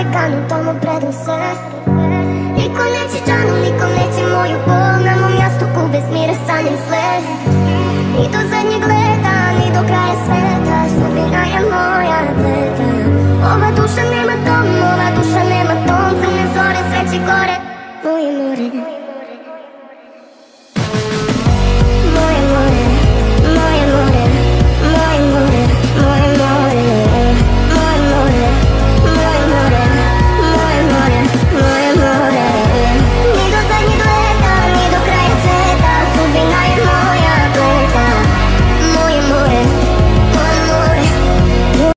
ciganu, tomu predam se Niko neće džanu, niko neće moju bol. Na mom jastuku bez mira sanjem sve. I do zadnjeg leta, ni do kraja sveta. Sudbina je moja bleda. Ova duša nema dom, ova duša nema tom Crne zore, sveće gore, moje more.